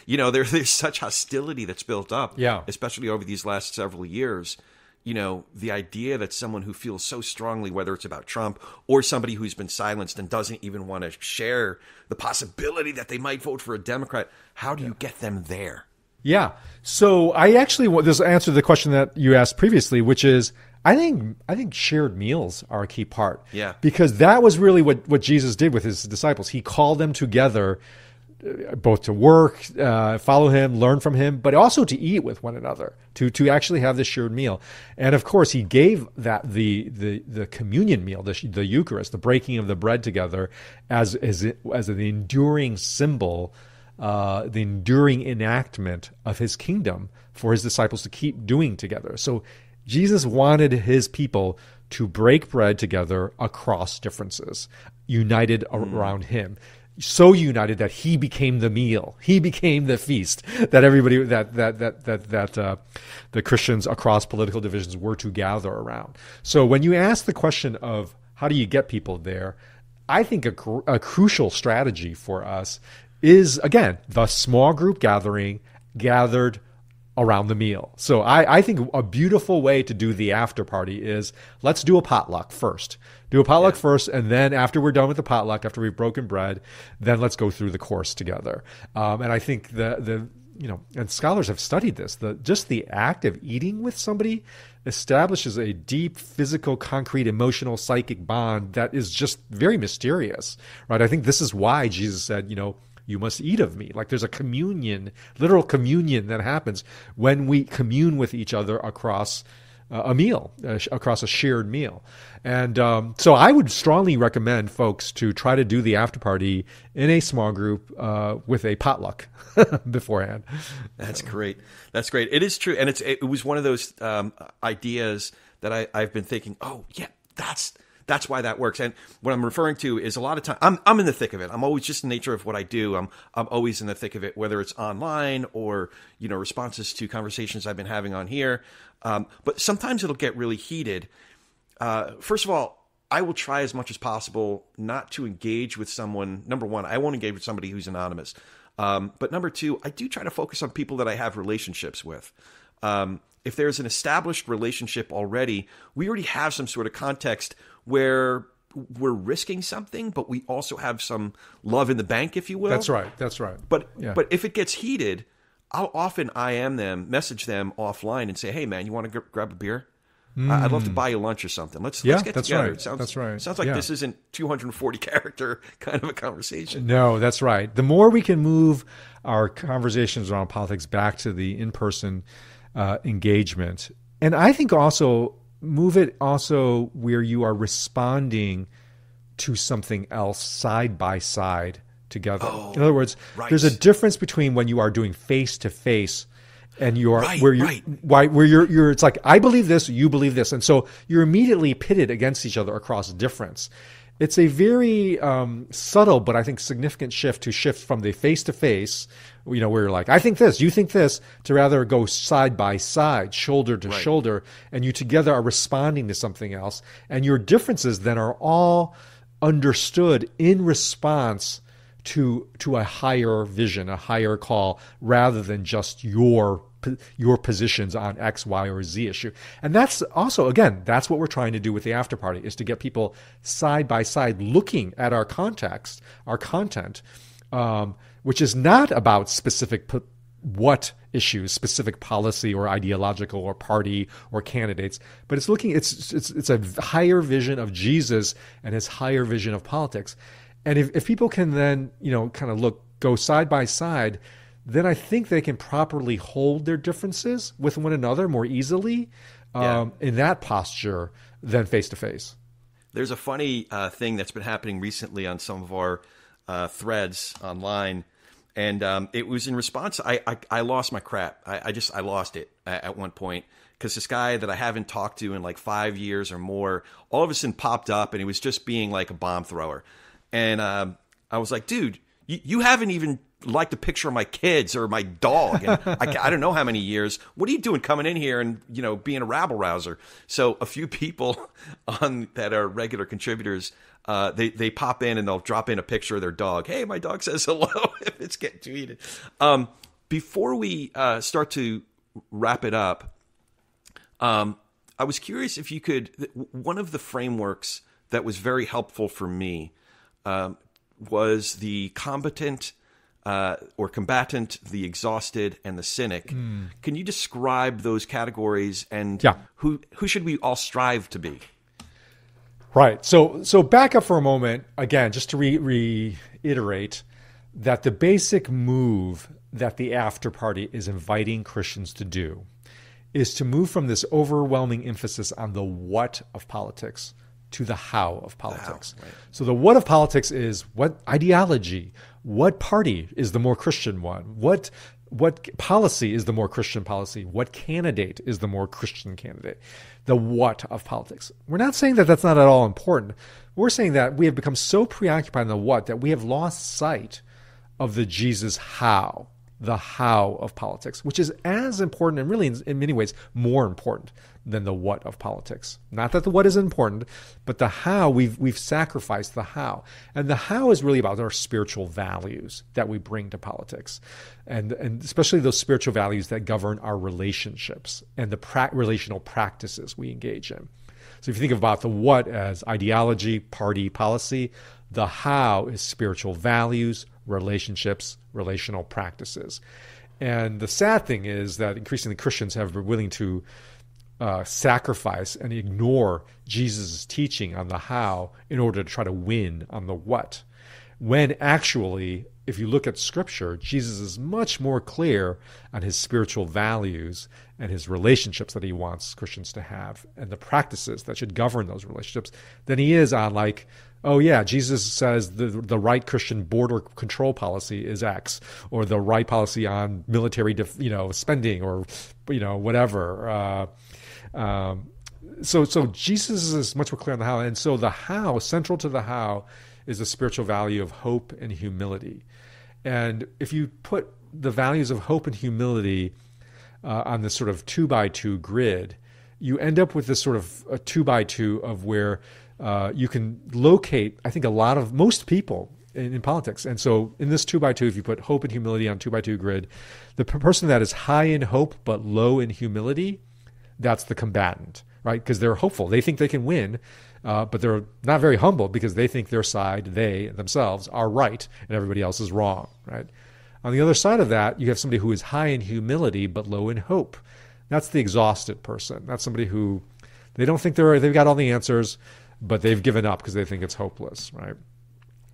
You know, there, there's such hostility that's built up, Yeah. especially over these last several years. You know, the idea that someone who feels so strongly, whether it's about Trump or somebody who's been silenced and doesn't even want to share the possibility that they might vote for a Democrat, how do you get them there? Yeah. So I actually want this answer to the question that you asked previously, which is I think I think shared meals are a key part. Yeah. Because that was really what, what Jesus did with his disciples. He called them together both to work, uh, follow him, learn from him, but also to eat with one another, to to actually have this shared meal. And of course, he gave that the the the communion meal, the, the Eucharist, the breaking of the bread together, as as as an enduring symbol, uh, the enduring enactment of his kingdom for his disciples to keep doing together. So Jesus wanted his people to break bread together across differences, united mm. around him so united that he became the meal. He became the feast that everybody that that that that that uh, the Christians across political divisions were to gather around. So when you ask the question of how do you get people there, I think a, cr- a crucial strategy for us is again the small group gathering gathered around the meal. So I, I think a beautiful way to do the after party is let's do a potluck first. Do a potluck yeah. first, and then after we're done with the potluck, after we've broken bread, then let's go through the course together. Um, and I think the the you know, and scholars have studied this. The just the act of eating with somebody establishes a deep physical, concrete, emotional, psychic bond that is just very mysterious, right? I think this is why Jesus said, you know, you must eat of me. Like there's a communion, literal communion that happens when we commune with each other across uh, a meal, uh, across a shared meal. And um, so I would strongly recommend folks to try to do the after party in a small group uh, with a potluck beforehand. That's great. That's great. It is true. And it's, it was one of those um, ideas that I, I've been thinking, oh, yeah, that's that's why that works. And what I'm referring to is a lot of time I'm I'm in the thick of it. I'm always just the nature of what I do. I'm I'm always in the thick of it, whether it's online or you know responses to conversations I've been having on here. Um, but sometimes it'll get really heated. Uh, first of all, I will try as much as possible not to engage with someone. Number one, I won't engage with somebody who's anonymous. Um, but number two, I do try to focus on people that I have relationships with. Um, if there's an established relationship already, we already have some sort of context where we're risking something, but we also have some love in the bank, if you will. That's right. That's right. But yeah. but if it gets heated, I'll often IM them, message them offline, and say, "Hey, man, you want to g- grab a beer? Mm. I'd love to buy you lunch or something. Let's yeah, let's get that's together." Right. Sounds, that's right. Sounds like yeah. this isn't 240 character kind of a conversation. No, that's right. The more we can move our conversations around politics back to the in person uh, engagement, and I think also move it also where you are responding to something else side by side together. Oh, In other words, right. there's a difference between when you are doing face to face and you're right, where you right. why where you're you're it's like I believe this, you believe this, and so you're immediately pitted against each other across difference. It's a very um, subtle, but I think significant shift to shift from the face to face, you know, where you're like, I think this, you think this, to rather go side by side, shoulder to right. shoulder, and you together are responding to something else. And your differences then are all understood in response to to a higher vision, a higher call, rather than just your your positions on X, Y, or Z issue. And that's also, again, that's what we're trying to do with the after party is to get people side by side looking at our context, our content, um, which is not about specific p- what issues, specific policy or ideological or party or candidates, but it's looking, it's, it's, it's a higher vision of Jesus and his higher vision of politics. And if, if people can then, you know, kind of look, go side by side, then I think they can properly hold their differences with one another more easily um, yeah. in that posture than face to face. There's a funny uh, thing that's been happening recently on some of our uh, threads online, and um, it was in response. I, I, I lost my crap. I, I, just I lost it at, one point because this guy that I haven't talked to in like five years or more, all of a sudden popped up, and he was just being like a bomb thrower, and um, I was like, dude, you, you haven't even liked the picture of my kids or my dog. And I, I, don't know how many years. What are you doing coming in here and you know being a rabble rouser? So a few people on that are regular contributors, uh, they they pop in and they'll drop in a picture of their dog. Hey, my dog says hello if it's getting too heated. Um, before we uh, start to wrap it up, um, I was curious if you could. One of the frameworks that was very helpful for me um, was the competent uh, or combatant, the exhausted, and the cynic. Mm. Can you describe those categories and yeah. who who should we all strive to be? Right. So so back up for a moment again, just to re- reiterate. that the basic move that the after party is inviting Christians to do is to move from this overwhelming emphasis on the what of politics to the how of politics. Wow, right. So the what of politics is what ideology, what party is the more Christian one, what what policy is the more Christian policy, what candidate is the more Christian candidate, the what of politics. We're not saying that that's not at all important. We're saying that we have become so preoccupied in the what that we have lost sight of the Jesus how the how of politics, which is as important and really in, in, many ways more important than the what of politics. Not that the what is important, but the how we've we've sacrificed the how. And the how is really about our spiritual values that we bring to politics. And and especially those spiritual values that govern our relationships and the pra- relational practices we engage in. So if you think about the what as ideology, party, policy, the how is spiritual values, relationships, relational practices. And the sad thing is that increasingly Christians have been willing to uh, sacrifice and ignore Jesus' teaching on the how in order to try to win on the what. When actually, if you look at Scripture, Jesus is much more clear on his spiritual values and his relationships that he wants Christians to have and the practices that should govern those relationships than he is on like oh yeah, Jesus says the the right Christian border control policy is X, or the right policy on military, def, you know, spending, or you know, whatever. Uh, um, so so Jesus is much more clear on the how, and so the how central to the how is the spiritual value of hope and humility, and if you put the values of hope and humility uh, on this sort of two by two grid, you end up with this sort of a two by two of where uh, you can locate, I think, a lot of most people in, in, politics. And so, in this two by two, if you put hope and humility on two by two grid, the person that is high in hope but low in humility, that's the combatant, right? Because they're hopeful, they think they can win. Uh, but they're not very humble because they think their side, they themselves, are right and everybody else is wrong, right? On the other side of that, you have somebody who is high in humility but low in hope. That's the exhausted person. That's somebody who they don't think they're they've got all the answers but they've given up because they think it's hopeless, right?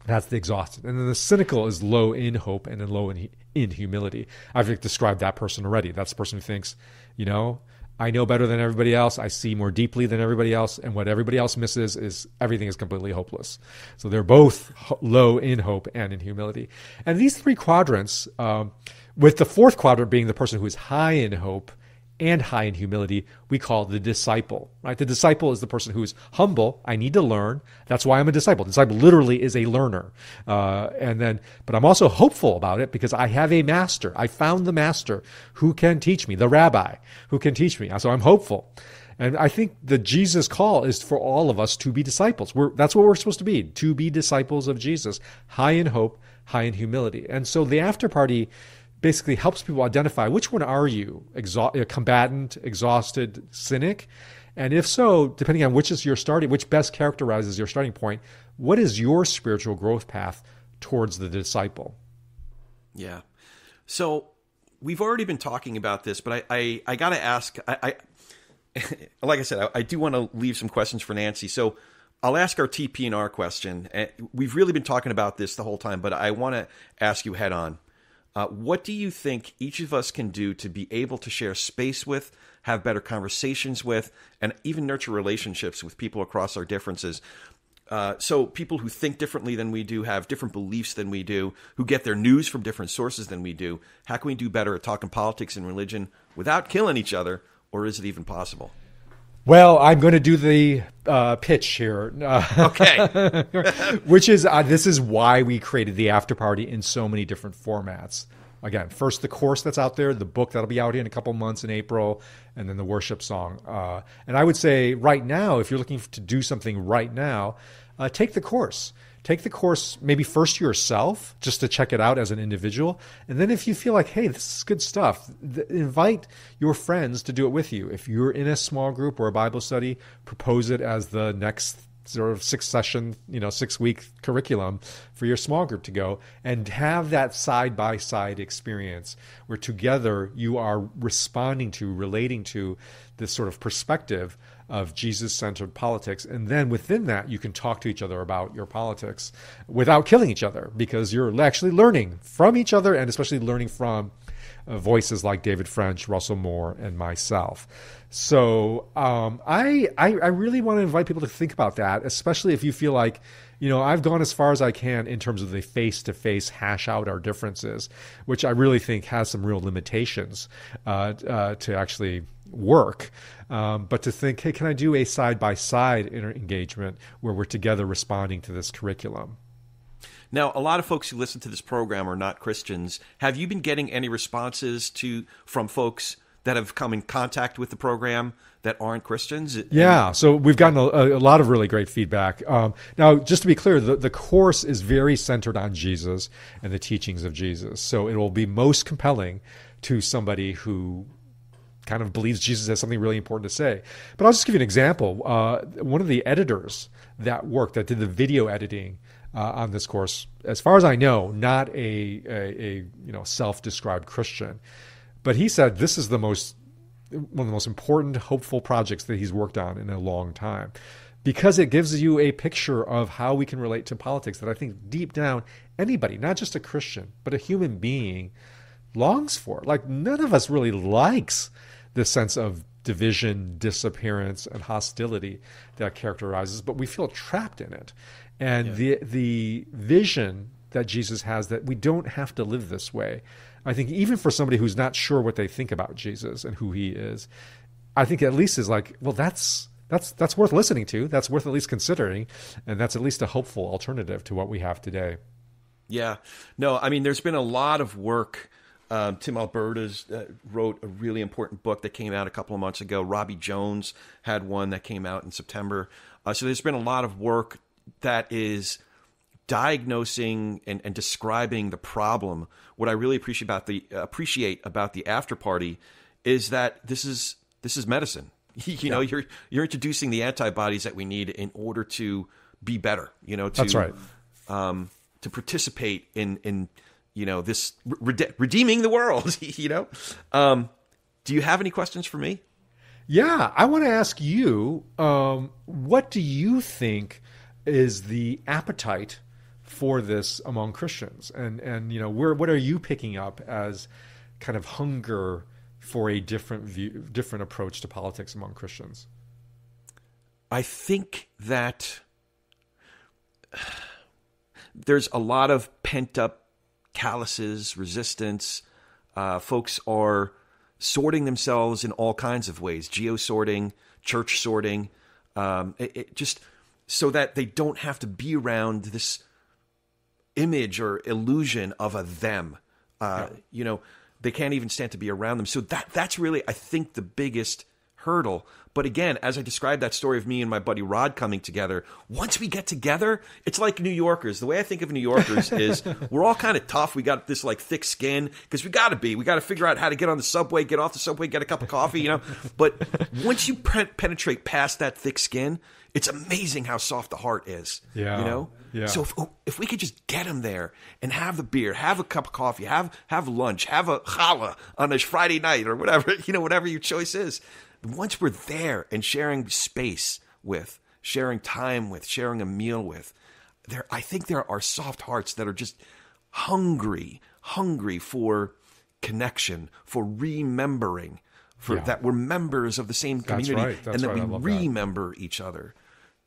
That's the exhausted. And then the cynical is low in hope and then low in, in humility. I've described that person already. That's the person who thinks, you know, I know better than everybody else. I see more deeply than everybody else. And what everybody else misses is everything is completely hopeless. So they're both low in hope and in humility. And these three quadrants, um, with the fourth quadrant being the person who is high in hope and high in humility, we call the disciple. Right? The disciple is the person who is humble. I need to learn. That's why I'm a disciple. The disciple literally is a learner. Uh, and then, but I'm also hopeful about it because I have a master. I found the master who can teach me, the rabbi who can teach me. So I'm hopeful. And I think the Jesus call is for all of us to be disciples. We're, that's what we're supposed to be, to be disciples of Jesus, high in hope, high in humility. And so the after party basically helps people identify which one are you, Exa- combatant, exhausted, cynic, and if so, depending on which is your starting, which best characterizes your starting point, what is your spiritual growth path towards the disciple? Yeah. So we've already been talking about this, but I I, I got to ask. I, I like I said, I, I do want to leave some questions for Nancy. So. I'll ask our TP and R question. Eh, we've really been talking about this the whole time, but I want to ask you head on. Uh, what do you think each of us can do to be able to share space with, have better conversations with, and even nurture relationships with people across our differences? Uh, so people who think differently than we do, have different beliefs than we do, who get their news from different sources than we do. How can we do better at talking politics and religion without killing each other, or is it even possible? Well, I'm going to do the uh, pitch here. okay. which is uh, this is why we created the after party in so many different formats. Again, first the course that's out there, the book that'll be out in a couple months in April, and then the worship song. Uh, and I would say right now, if you're looking to do something right now, uh, take the course take the course maybe first yourself just to check it out as an individual. And then if you feel like hey this is good stuff th- invite your friends to do it with you. If you're in a small group or a bible study propose it as the next sort of six session, you know, six week curriculum for your small group to go and have that side by side experience where together you are responding to, relating to this sort of perspective of Jesus centered politics. And then within that, you can talk to each other about your politics without killing each other because you're actually learning from each other and especially learning from uh, voices like David French, Russell Moore, and myself. So um, I, I I really want to invite people to think about that, especially if you feel like you know I've gone as far as I can in terms of the face to face hash out our differences, which I really think has some real limitations uh, uh, to actually work. Um, but to think, hey, can I do a side by side engagement where we're together responding to this curriculum? Now, a lot of folks who listen to this program are not Christians. Have you been getting any responses to from folks that have come in contact with the program that aren't Christians? Yeah, so we've gotten a, a lot of really great feedback. Um, now, just to be clear, the, the course is very centered on Jesus and the teachings of Jesus. So it will be most compelling to somebody who kind of believes Jesus has something really important to say. But I'll just give you an example. Uh, one of the editors that worked, that did the video editing uh, on this course, as far as I know, not a, a, a you know self-described Christian, but he said this is the most one of the most important, hopeful projects that he's worked on in a long time. Because it gives you a picture of how we can relate to politics that I think deep down anybody, not just a Christian, but a human being, longs for. Like none of us really likes this sense of division, disappearance, and hostility that characterizes, but we feel trapped in it. And yeah. the the vision that Jesus has that we don't have to live this way. I think even for somebody who's not sure what they think about Jesus and who he is, I think at least is like, well, that's that's that's worth listening to. That's worth at least considering, and that's at least a hopeful alternative to what we have today. Yeah, no, I mean, there's been a lot of work um, Tim Alberta uh, wrote a really important book that came out a couple of months ago. Robbie Jones had one that came out in September. Uh, so there's been a lot of work that is diagnosing and, and describing the problem. What I really appreciate about the appreciate about the after party is that this is this is medicine. you yeah. know, you're you're introducing the antibodies that we need in order to be better. You know, to, that's right. Um, to participate in in you know this rede- redeeming the world you know? Um, do you have any questions for me? Yeah i want to ask you um, what do you think is the appetite for this among christians? And and you know where what are you picking up as kind of hunger for a different view different approach to politics among christians? I think that there's a lot of pent up calluses, resistance. Uh, folks are sorting themselves in all kinds of ways geo sorting, church sorting, um, it, it just so that they don't have to be around this image or illusion of a them. Uh, yeah. You know, they can't even stand to be around them. So that that's really, I think, the biggest hurdle. But again, as I described that story of me and my buddy Rod coming together, once we get together, it's like New Yorkers. The way I think of New Yorkers is we're all kind of tough. We got this like thick skin because we got to be. We got to figure out how to get on the subway, get off the subway, get a cup of coffee, you know. But once you pre- penetrate past that thick skin, it's amazing how soft the heart is. Yeah. You know? Yeah. So if, oh, if we could just get them there and have the beer, have a cup of coffee, have have lunch, have a challah on a Friday night or whatever, you know, whatever your choice is, once we're there and sharing space with, sharing time with, sharing a meal with, there I think there are soft hearts that are just hungry, hungry for connection, for remembering, for yeah. that we're members of the same community right. and that right. we remember that. each other.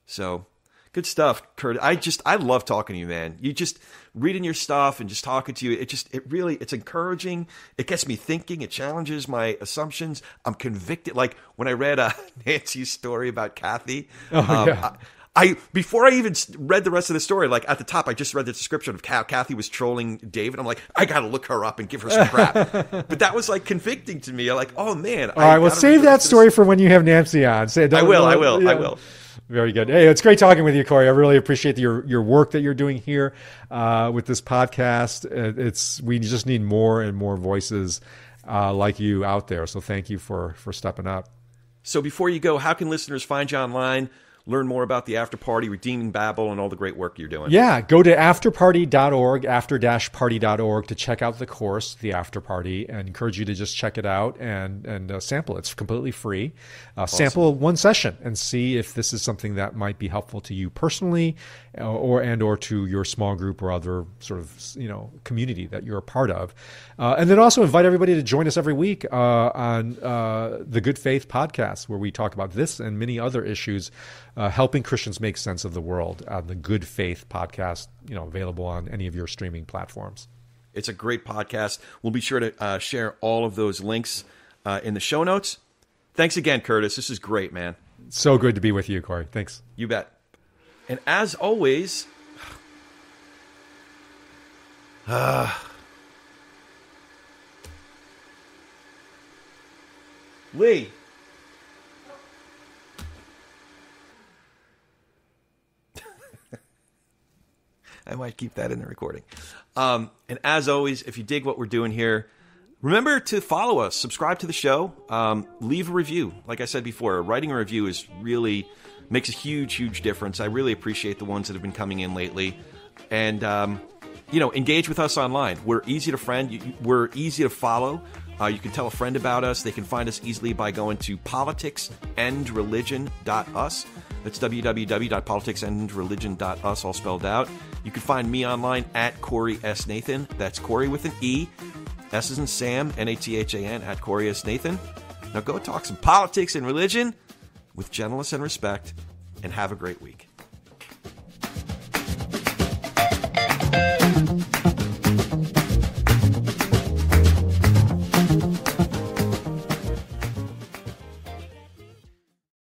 So Good stuff, Curt. I just I love talking to you, man. You just reading your stuff and just talking to you. It just it really it's encouraging. It gets me thinking. It challenges my assumptions. I'm convicted. Like when I read uh, Nancy's story about Kathy. Oh, um, yeah. I, I before I even read the rest of the story, like at the top, I just read the description of how Kathy was trolling David. I'm like, I got to look her up and give her some crap. but that was like convicting to me. I'm like, oh man. All right, well, save that story for when you have Nancy on. Say, I will. I will. Yeah. I will. Very good. Hey, it's great talking with you, Corey. I really appreciate your your work that you're doing here uh, with this podcast. It's we just need more and more voices uh, like you out there. So thank you for for stepping up. So before you go, how can listeners find you online? Learn more about the after party, redeeming Babel, and all the great work you're doing? Yeah, go to afterparty.org, after-party.org to check out the course, the after party, and encourage you to just check it out and and uh, sample. It's completely free. Uh, awesome. Sample one session and see if this is something that might be helpful to you personally, uh, or and or to your small group or other sort of you know community that you're a part of. Uh, and then also invite everybody to join us every week uh, on uh, the Good Faith podcast, where we talk about this and many other issues, uh, helping Christians make sense of the world. On the Good Faith podcast, you know, available on any of your streaming platforms. It's a great podcast. We'll be sure to uh, share all of those links uh, in the show notes. Thanks again, Curtis. This is great, man. So good to be with you, Corey. Thanks. You bet. And as always, uh, Lee. I might keep that in the recording. Um, and as always, if you dig what we're doing here, remember to follow us, subscribe to the show, um, leave a review. Like I said before, writing a review is really makes a huge, huge difference. I really appreciate the ones that have been coming in lately, and um, you know, engage with us online. We're easy to friend. We're easy to follow. Uh, you can tell a friend about us. They can find us easily by going to politicsandreligion.us. That's www.politicsandreligion.us, all spelled out. You can find me online at Corey S. Nathan. That's Corey with an E. S is in Sam, N A T H A N, at Corey S. Nathan. Now go talk some politics and religion with gentleness and respect, and have a great week.